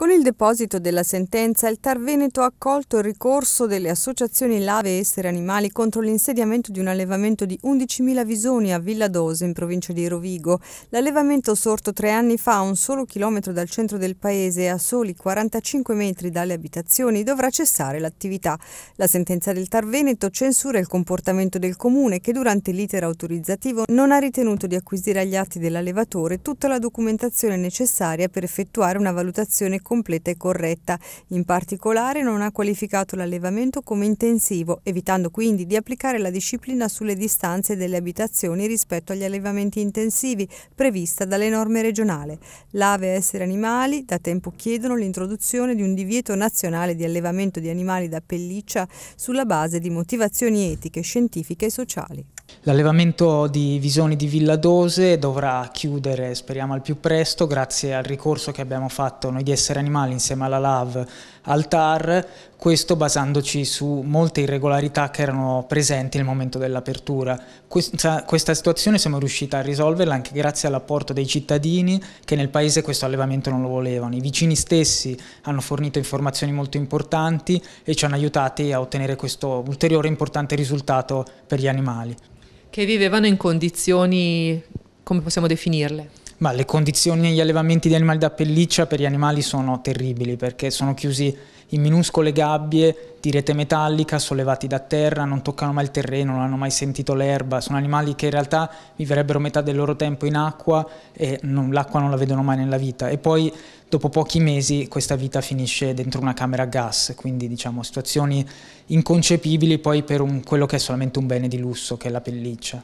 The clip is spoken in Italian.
Con il deposito della sentenza, il Tar Veneto ha accolto il ricorso delle associazioni Lave e Essere Animali contro l'insediamento di un allevamento di 11.000 visoni a Villa Dose, in provincia di Rovigo. L'allevamento sorto tre anni fa a un solo chilometro dal centro del paese e a soli 45 metri dalle abitazioni dovrà cessare l'attività. La sentenza del Tar Veneto censura il comportamento del comune che durante l'iter autorizzativo non ha ritenuto di acquisire agli atti dell'allevatore tutta la documentazione necessaria per effettuare una valutazione completa e corretta. In particolare non ha qualificato l'allevamento come intensivo, evitando quindi di applicare la disciplina sulle distanze delle abitazioni rispetto agli allevamenti intensivi prevista dalle norme regionali. L'Ave e Essere Animali da tempo chiedono l'introduzione di un divieto nazionale di allevamento di animali da pelliccia sulla base di motivazioni etiche, scientifiche e sociali. L'allevamento di visoni di Villa Dose dovrà chiudere, speriamo al più presto, grazie al ricorso che abbiamo fatto noi di Essere Animali insieme alla LAV al TAR, questo basandoci su molte irregolarità che erano presenti nel momento dell'apertura. Questa, questa situazione siamo riusciti a risolverla anche grazie all'apporto dei cittadini che nel paese questo allevamento non lo volevano. I vicini stessi hanno fornito informazioni molto importanti e ci hanno aiutati a ottenere questo ulteriore importante risultato per gli animali che vivevano in condizioni, come possiamo definirle? Ma le condizioni negli allevamenti di animali da pelliccia per gli animali sono terribili perché sono chiusi in minuscole gabbie di rete metallica sollevati da terra, non toccano mai il terreno, non hanno mai sentito l'erba, sono animali che in realtà vivrebbero metà del loro tempo in acqua e l'acqua non la vedono mai nella vita. E poi dopo pochi mesi questa vita finisce dentro una camera a gas, quindi diciamo situazioni inconcepibili poi per un, quello che è solamente un bene di lusso che è la pelliccia.